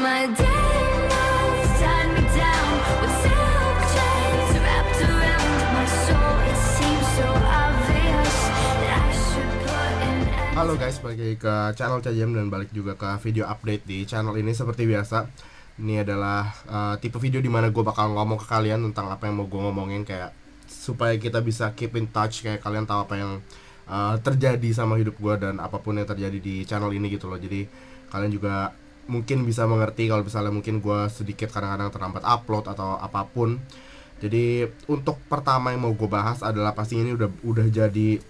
Halo guys, balik ke channel Cajem dan balik juga ke video update di channel ini seperti biasa. Ini adalah uh, tipe video di mana gue bakal ngomong ke kalian tentang apa yang mau gue ngomongin kayak supaya kita bisa keep in touch kayak kalian tahu apa yang uh, terjadi sama hidup gue dan apa pun yang terjadi di channel ini gitu loh. Jadi kalian juga mungkin bisa mengerti kalau misalnya mungkin gue sedikit kadang-kadang terlambat upload atau apa pun. Jadi untuk pertama yang mau gue bahas adalah pasti ini udah udah jadi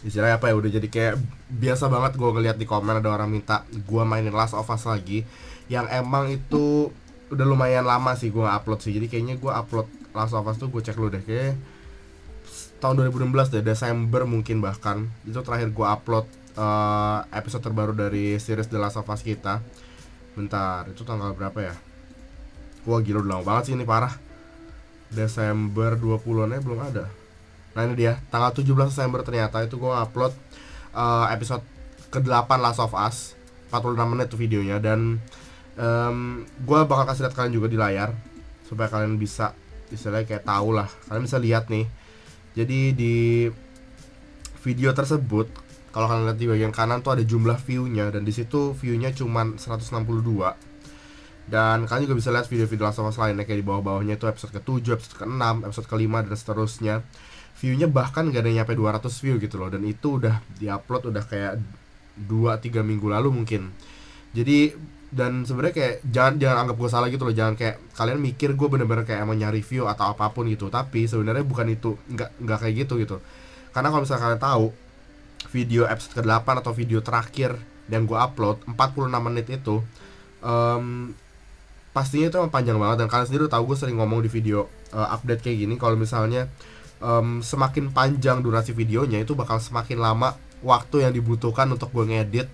istilahnya apa ya udah jadi kayak biasa banget gue ngeliat di komen ada orang minta gue mainin Last of Us lagi yang emang itu udah lumayan lama sih gue upload sih. Jadi kayaknya gue upload Last of Us tuh gue cek dulu deh kayak tahun 2016 deh Desember mungkin bahkan. Itu terakhir gue upload eh, episode terbaru dari series The Last of Us kita bentar itu tanggal berapa ya? Wah gila udah lama banget sih ini parah. Desember 20 nya belum ada. Nah ini dia, tanggal 17 Desember ternyata itu gue upload uh, episode ke-8 Last of Us 46 menit tuh videonya dan um, gue bakal kasih lihat kalian juga di layar supaya kalian bisa istilahnya kayak tahu lah kalian bisa lihat nih. Jadi di video tersebut kalau kalian lihat di bagian kanan tuh ada jumlah view-nya dan di situ view-nya cuman 162 dan kalian juga bisa lihat video-video Us lainnya kayak di bawah-bawahnya itu episode ke-7, episode ke-6, episode ke-5 dan seterusnya. View-nya bahkan gak ada nyampe 200 view gitu loh dan itu udah diupload udah kayak 2-3 minggu lalu mungkin. Jadi dan sebenarnya kayak jangan jangan anggap gue salah gitu loh jangan kayak kalian mikir gue bener-bener kayak emang nyari view atau apa pun gitu. Tapi sebenarnya bukan itu nggak nggak kayak gitu gitu. Karena kalau misalnya kalian tahu video episode ke-8 atau video terakhir yang gue upload 46 menit itu em, pastinya itu panjang banget dan kalian sendiri udah tahu gue sering ngomong di video uh, update kayak gini kalau misalnya em, semakin panjang durasi videonya itu bakal semakin lama waktu yang dibutuhkan untuk gue ngedit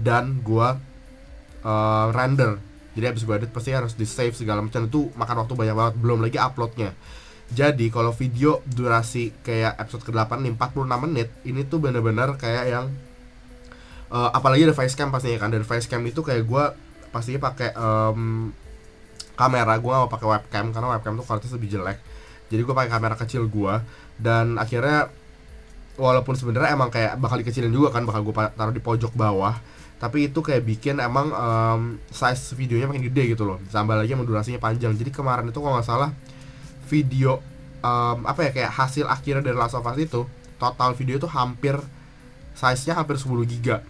dan gue uh, render. Jadi habis gue edit pasti harus di save segala macam. Itu makan waktu banyak banget belum lagi uploadnya jadi kalau video durasi kayak episode ke-8 nih 46 menit ini tuh bener-bener kayak yang eh, apalagi ada facecam pastinya kan? Dan facecam itu kayak gue pastinya pakai em, kamera gue gak mau pakai webcam karena webcam tuh kualitasnya lebih jelek. Jadi gue pakai kamera kecil gue dan akhirnya walaupun sebenarnya emang kayak bakal dikecilin juga kan bakal gue taruh di pojok bawah tapi itu kayak bikin emang em, size videonya makin gede gitu loh. Tambah lagi emang durasinya panjang. Jadi kemarin itu kalau nggak salah video em, apa ya kayak hasil akhirnya dari Last of Us itu total video itu hampir size nya hampir 10 giga.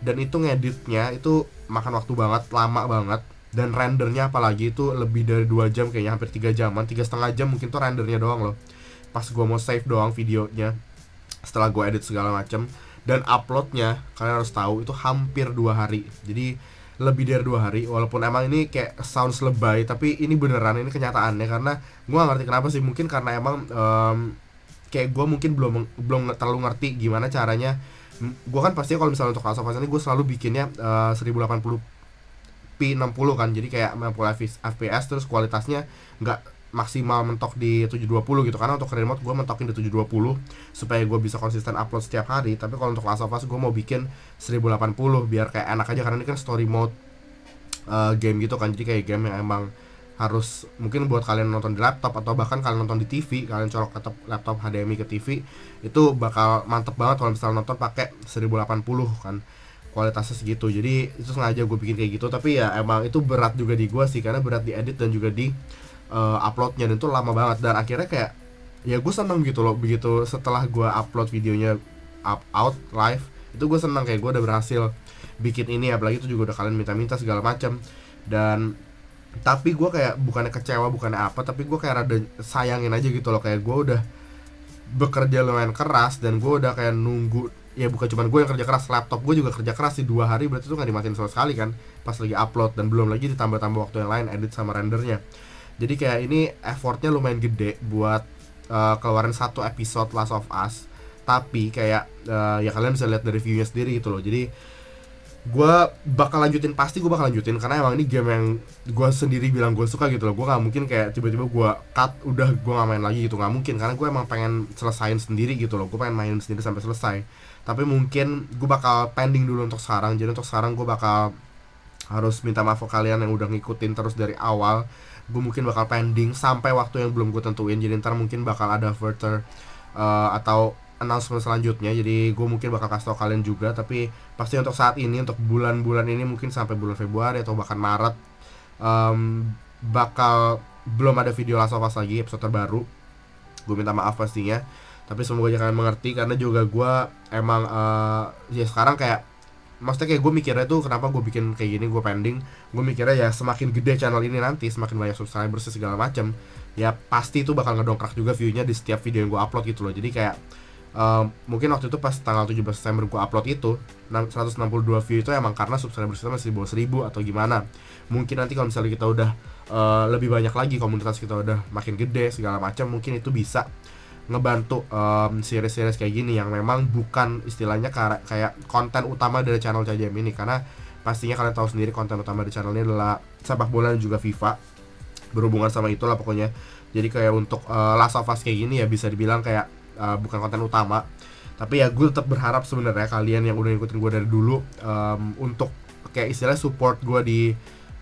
Dan itu ngeditnya itu makan waktu banget lama banget. Dan rendernya apalagi itu lebih dari dua jam kayaknya hampir tiga jaman tiga setengah jam mungkin tuh rendernya doang loh. Pas gua mau save doang videonya setelah gue edit segala macam dan uploadnya kalian harus tahu itu hampir dua hari. Jadi lebih dari dua hari walaupun emang ini kayak sounds lebay tapi ini beneran ini kenyataannya. Karena gue ngerti kenapa sih mungkin karena emang em, kayak gue mungkin belum belum terlalu ngerti gimana caranya. Gue kan pasti kalau misalnya untuk Last of Us ini gue selalu bikinnya eh, 1080 p 60 kan jadi kayak 60 fps terus kualitasnya nggak maksimal mentok di 720 gitu. Karena untuk remote gue mentokin di 720 supaya gue bisa konsisten upload setiap hari. Tapi kalau untuk Last of Us gue mau bikin 1080 biar kayak enak aja. Karena ini kan story mode uh, game gitu kan. Jadi kayak game yang emang harus mungkin buat kalian nonton di laptop atau bahkan kalian nonton di TV kalian colok laptop, laptop HDMI ke TV itu bakal mantep banget kalau misalnya nonton pakai 1080 kan kualitasnya segitu. Jadi itu sengaja gue bikin kayak gitu. Tapi ya emang itu berat juga di gue sih karena berat di edit dan juga di uh, uploadnya dan itu lama banget. Dan akhirnya kayak ya gue seneng gitu loh. Begitu setelah gue upload videonya up out live itu gue seneng kayak gue udah berhasil bikin ini. Apalagi itu juga udah kalian minta-minta segala macam dan tapi gue kayak bukannya kecewa bukannya apa tapi gue kayak rada sayangin aja gitu loh. Kayak gue udah bekerja lumayan keras dan gue udah kayak nunggu ya bukan cuma gue yang kerja keras laptop gue juga kerja keras di dua hari berarti itu nggak dimatiin sama sekali kan pas lagi upload. Dan belum lagi ditambah-tambah waktu yang lain edit sama rendernya jadi kayak ini effortnya lumayan gede buat uh, keluarin satu episode Last of Us. Tapi kayak uh, ya kalian bisa lihat dari viewnya sendiri gitu loh. Jadi gue bakal lanjutin pasti gue bakal lanjutin karena emang ini game yang gue sendiri bilang gue suka gitu loh. Gue nggak mungkin kayak tiba-tiba gue cut udah gue nggak main lagi gitu. Nggak mungkin karena gue emang pengen selesain sendiri gitu loh. Gue pengen main sendiri sampai selesai. Tapi mungkin gue bakal pending dulu untuk sekarang. Jadi untuk sekarang gue bakal harus minta maaf ke kalian yang udah ngikutin terus dari awal gue mungkin bakal pending sampai waktu yang belum gue tentuin. Jadi ntar mungkin bakal ada further uh, atau announcement selanjutnya. Jadi gue mungkin bakal kasih tau kalian juga. Tapi pasti untuk saat ini untuk bulan-bulan ini mungkin sampai bulan Februari atau bahkan Maret um, bakal belum ada video Last of lagi episode terbaru. Gue minta maaf pastinya. Tapi semoga kalian mengerti karena juga gue emang uh, ya sekarang kayak maksudnya kayak gue mikirnya tuh kenapa gue bikin kayak gini gue pending? Gue mikirnya ya semakin gede channel ini nanti semakin banyak subscribers segala macam ya pasti itu bakal ngedongkrak juga viewnya di setiap video yang gue upload gitu loh. Jadi kayak um, mungkin waktu itu pas tanggal 17 Desember gue upload itu 162 view itu emang karena subscribers kita masih di bawah 1000 atau gimana. Mungkin nanti kalau misalnya kita udah uh, lebih banyak lagi komunitas kita udah makin gede segala macam mungkin itu bisa ngebantu um, series-series kayak gini yang memang bukan istilahnya kayak, konten utama dari channel CJM ini. Karena pastinya kalian tahu sendiri konten utama di channel ini adalah sepak bola dan juga FIFA. Berhubungan sama itulah pokoknya. Jadi kayak untuk uh, Last of Us kayak gini ya bisa dibilang kayak uh, bukan konten utama. Tapi ya gue tetap berharap sebenarnya kalian yang udah ngikutin gue dari dulu um, untuk kayak istilah support gue di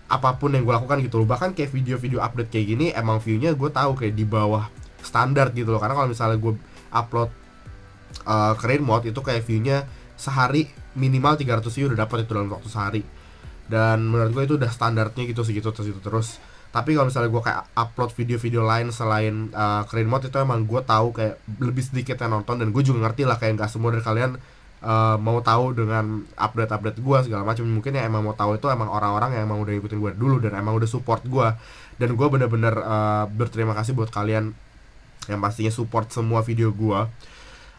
apa pun yang gue lakukan gitu loh. Bahkan kayak video-video update kayak gini emang viewnya gue tahu kayak di bawah standar gitu loh. Karena kalau misalnya gue upload uh, ke mode itu kayak viewnya sehari minimal 300 view udah dapat itu dalam waktu sehari. Dan menurut gue itu udah standarnya gitu segitu terus itu terus. Tapi kalau misalnya gue kayak upload video-video lain selain uh, mode itu emang gue tahu kayak lebih sedikit yang nonton dan gue juga ngerti lah kayak nggak semua dari kalian uh, mau tahu dengan update-update gue segala macam. Mungkin yang emang mau tahu itu emang orang-orang yang emang udah ikutin gue dulu dan emang udah support gue dan gue bener-bener uh, berterima kasih buat kalian yang pastinya support semua video gua.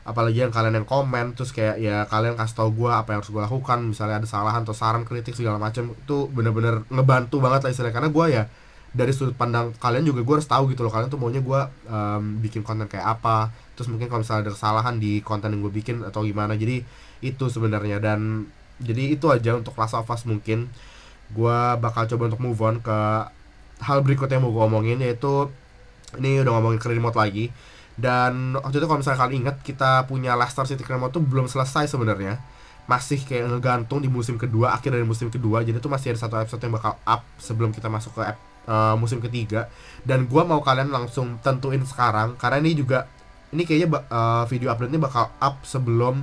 Apalagi yang kalian yang komen terus kayak ya kalian kasih tau gue apa yang harus gue lakukan misalnya ada kesalahan atau saran kritik segala macam itu bener-bener ngebantu banget lah istilahnya. Karena gue ya dari sudut pandang kalian juga gue harus tahu gitu loh kalian tuh maunya gue um, bikin konten kayak apa. Terus mungkin kalau misalnya ada kesalahan di konten yang gue bikin atau gimana jadi itu sebenarnya. Dan jadi itu aja untuk Last of Us mungkin. Gue bakal coba untuk move on ke hal berikutnya yang mau gue omongin yaitu ini udah ngomongin ke remote lagi. Dan waktu itu kalau misalnya kalian ingat kita punya Leicester City remote tuh belum selesai sebenarnya. Masih kayak ngegantung di musim kedua akhir dari musim kedua. Jadi tuh masih ada satu episode yang bakal up sebelum kita masuk ke uh, musim ketiga. Dan gua mau kalian langsung tentuin sekarang karena ini juga ini kayaknya uh, video ini bakal up sebelum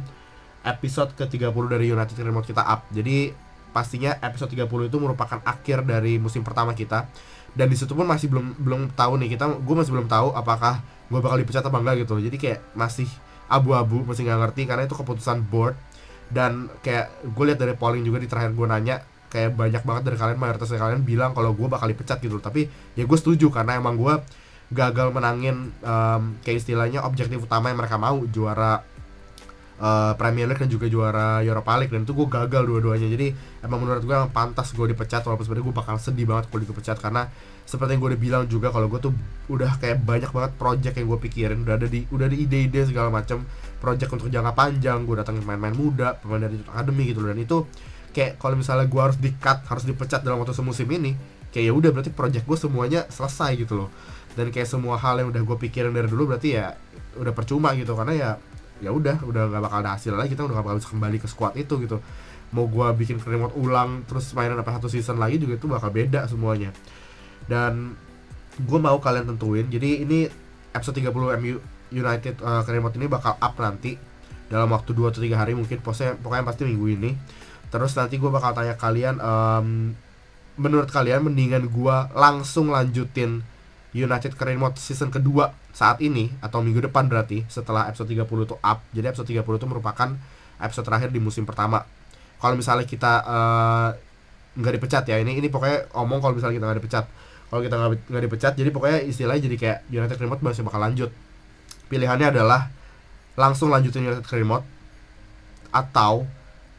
episode ke-30 dari United Remote kita up. Jadi pastinya episode 30 itu merupakan akhir dari musim pertama kita. Dan di situ pun masih belum belum tahu nih kita gue masih belum tahu apakah gue bakal dipecat apa enggak gitu. Jadi kayak masih abu-abu masih nggak ngerti karena itu keputusan board. Dan kayak gue lihat dari polling juga di terakhir gue nanya kayak banyak banget dari kalian mayoritas dari kalian bilang kalau gue bakal dipecat gitu. Tapi ya gue setuju karena emang gue gagal menangin um, kayak istilahnya objektif utama yang mereka mau juara uh, Premier League dan juga juara Europa League dan itu gue gagal dua-duanya. Jadi emang menurut gue emang pantas gue dipecat walaupun sebenarnya gue bakal sedih banget kalau dipecat karena seperti yang gue udah bilang juga kalau gue tuh udah kayak banyak banget project yang gue pikirin udah ada di udah ada ide-ide segala macam project untuk jangka panjang gue datangin main-main muda pemain dari akademi gitu loh. Dan itu kayak kalau misalnya gue harus di cut harus dipecat dalam waktu semusim ini kayak ya udah berarti project gue semuanya selesai gitu loh. Dan kayak semua hal yang udah gue pikirin dari dulu berarti ya udah percuma gitu. Karena ya ya udah udah gak bakal ada hasil lagi kita udah gak bakal bisa kembali ke squad itu gitu. Mau gua bikin remote ulang terus mainan apa satu season lagi juga itu bakal beda semuanya. Dan gue mau kalian tentuin jadi ini episode 30 MU United uh, remote ini bakal up nanti. Dalam waktu 2 atau 3 hari mungkin pokoknya, pokoknya pasti minggu ini. Terus nanti gue bakal tanya kalian um, menurut kalian mendingan gue langsung lanjutin United Career Mode season kedua saat ini atau minggu depan berarti setelah episode 30 itu up. Jadi episode 30 itu merupakan episode terakhir di musim pertama. Kalau misalnya kita uh, nggak dipecat ya, ini ini pokoknya omong kalau misalnya kita nggak dipecat. Kalau kita nggak dipecat, jadi pokoknya istilahnya jadi kayak United Career Mode masih bakal lanjut. Pilihannya adalah langsung lanjutin United Career Mode atau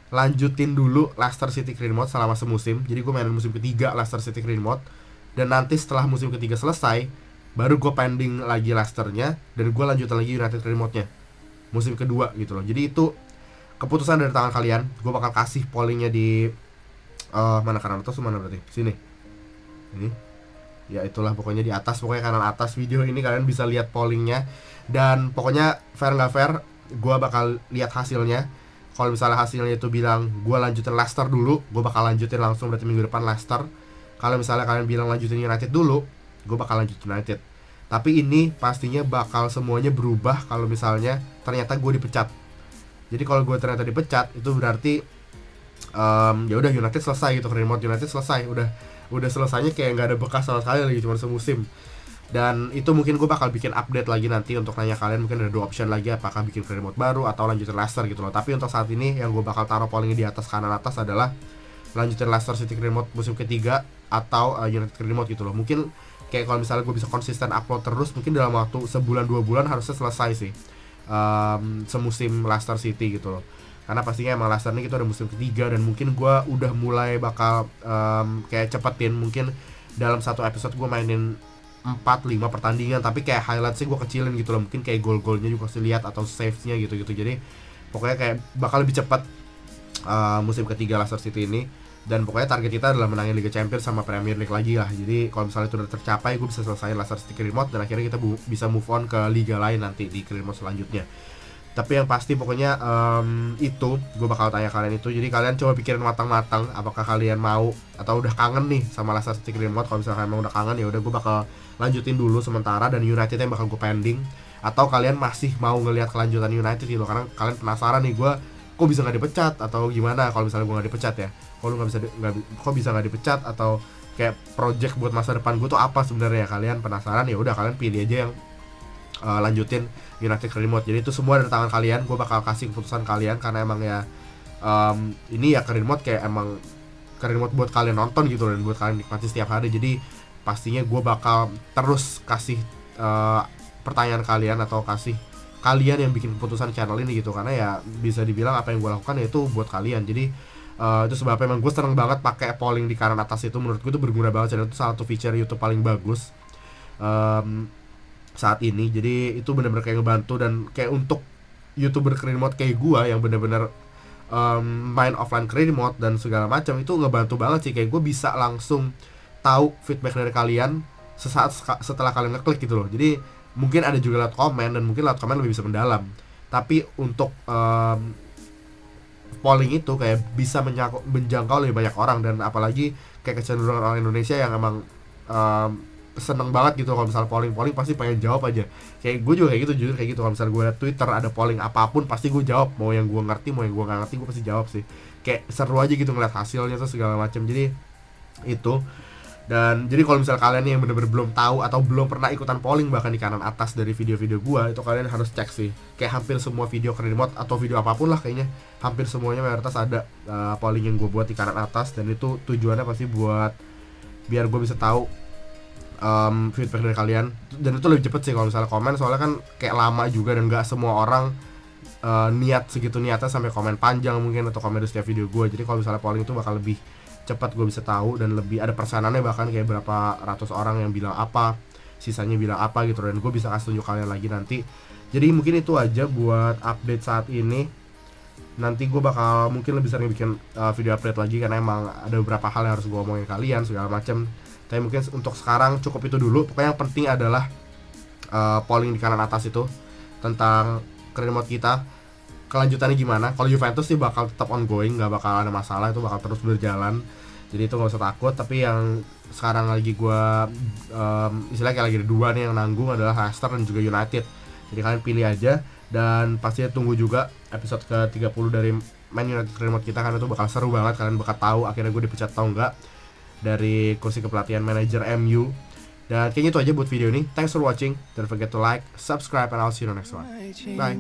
lanjutin dulu Leicester City Career Mode selama semusim. Jadi gue mainin musim ketiga Leicester City Mode dan nanti setelah musim ketiga selesai baru gue pending lagi Leicesternya dan gue lanjutin lagi United Remote-nya. Musim kedua gitu loh. Jadi itu keputusan dari tangan kalian. Gue bakal kasih pollingnya di uh, mana kanan atas mana berarti? Sini. Ini. Ya itulah pokoknya di atas pokoknya kanan atas video ini kalian bisa lihat pollingnya. Dan pokoknya fair nggak fair gue bakal lihat hasilnya. Kalau misalnya hasilnya itu bilang gue lanjutin Leicester dulu gue bakal lanjutin langsung berarti minggu depan Leicester kalau misalnya kalian bilang lanjutin United dulu gue bakal lanjutin United. Tapi ini pastinya bakal semuanya berubah kalau misalnya ternyata gue dipecat. Jadi kalau gue ternyata dipecat itu berarti um, ya udah United selesai gitu. Remote United selesai. Udah udah selesainya kayak nggak ada bekas sama sekali lagi cuma semusim. Dan itu mungkin gue bakal bikin update lagi nanti untuk nanya kalian mungkin ada dua option lagi apakah bikin remote baru atau lanjutin Leicester gitu loh. Tapi untuk saat ini yang gue bakal taruh polling di atas kanan atas adalah lanjutin Leicester City remote musim ketiga atau uh, United remote gitu loh. Mungkin kayak kalau misalnya gue bisa konsisten upload terus mungkin dalam waktu sebulan dua bulan harusnya selesai sih um, semusim Leicester City gitu loh. Karena pastinya emang Leicester ini kita udah musim ketiga dan mungkin gue udah mulai bakal um, kayak cepetin. Mungkin dalam satu episode gue mainin 4 5 pertandingan tapi kayak highlight sih gue kecilin gitu loh. Mungkin kayak gol-golnya juga kasih lihat atau save-nya gitu-gitu. Jadi pokoknya kayak bakal lebih cepat uh, musim ketiga Leicester City ini. Dan pokoknya target kita adalah menangin Liga Champions sama Premier League lagi lah. Jadi kalau misalnya itu udah tercapai gue bisa selesai Leicester City remote dan akhirnya kita bisa move on ke liga lain nanti di remote selanjutnya. Tapi yang pasti pokoknya um, itu gue bakal tanya kalian itu. Jadi kalian coba pikirin matang-matang apakah kalian mau atau udah kangen nih sama Leicester City remote kalau misalnya kalian udah kangen ya udah gue bakal lanjutin dulu sementara dan United yang bakal gue pending. Atau kalian masih mau ngelihat kelanjutan United gitu karena kalian penasaran nih gue kok bisa nggak dipecat atau gimana kalau misalnya gue nggak dipecat ya? Kalau nggak bisa gak, kok bisa nggak dipecat atau kayak project buat masa depan gue tuh apa sebenarnya? Kalian penasaran? Ya udah kalian pilih aja yang uh, lanjutin United remote. Jadi itu semua dari tangan kalian. Gue bakal kasih keputusan kalian karena emang ya um, ini ya remote kayak emang remote buat kalian nonton gitu dan buat kalian nikmati setiap hari. Jadi pastinya gue bakal terus kasih uh, pertanyaan kalian atau kasih kalian yang bikin keputusan channel ini gitu. Karena ya bisa dibilang apa yang gue lakukan ya itu buat kalian. Jadi uh, itu sebabnya emang gue seneng banget pakai polling di kanan atas itu. Menurut gue itu berguna banget. Dan itu salah satu feature YouTube paling bagus um, saat ini. Jadi itu benar-benar kayak ngebantu dan kayak untuk youtuber keren remote kayak gua yang benar-benar um, main offline keren remote dan segala macam itu ngebantu banget sih. Kayak gue bisa langsung tahu feedback dari kalian sesaat setelah kalian ngeklik gitu loh. Jadi mungkin ada juga lewat komen dan mungkin lewat komen lebih bisa mendalam. Tapi untuk um, polling itu kayak bisa menjangkau lebih banyak orang dan apalagi kayak kecenderungan orang Indonesia yang emang um, seneng banget gitu kalau misal polling. Polling pasti pengen jawab aja. Kayak gue juga kayak gitu jujur kayak gitu. Kalau misal gue liat Twitter ada polling apa pun pasti gue jawab. Mau yang gue ngerti mau yang gue nggak ngerti gue pasti jawab sih. Kayak seru aja gitu ngeliat hasilnya tuh segala macam jadi itu dan jadi kalau misal kalian yang bener-bener belum tahu atau belum pernah ikutan polling bahkan di kanan atas dari video-video gua itu kalian harus cek sih. Kayak hampir semua video keren remote atau video apa pun lah kayaknya hampir semuanya mayoritas ada uh, polling yang gue buat di kanan atas dan itu tujuannya pasti buat biar gue bisa tahu um, feedback dari kalian. Dan itu lebih cepet sih kalau misalnya komen soalnya kan kayak lama juga dan nggak semua orang uh, niat segitu niatnya sampai komen panjang mungkin atau komen di setiap video gue jadi kalau misalnya polling itu bakal lebih cepat gue bisa tahu dan lebih ada persenannya bahkan kayak berapa ratus orang yang bilang apa sisanya bilang apa gitu dan gue bisa kasih tunjuk kalian lagi nanti. Jadi mungkin itu aja buat update saat ini. Nanti gue bakal mungkin lebih sering bikin uh, video update lagi karena emang ada beberapa hal yang harus gue omongin kalian segala macam tapi mungkin untuk sekarang cukup itu dulu. Pokoknya yang penting adalah uh, polling di kanan atas itu tentang remote kita. Kelanjutannya gimana? Kalau Juventus sih bakal tetap ongoing nggak bakal ada masalah itu bakal terus berjalan jadi itu nggak usah takut tapi yang sekarang lagi gue um, istilahnya kayak lagi ada dua nih yang nanggung adalah Leicester dan juga United jadi kalian pilih aja dan pastinya tunggu juga episode ke 30 dari Man United remote kita kan itu bakal seru banget kalian bakal tahu akhirnya gue dipecat atau enggak dari kursi kepelatihan manajer MU. Dan kayaknya itu aja buat video ini. Thanks for watching. Don't forget to like, subscribe, and I'll see you next one. Bye.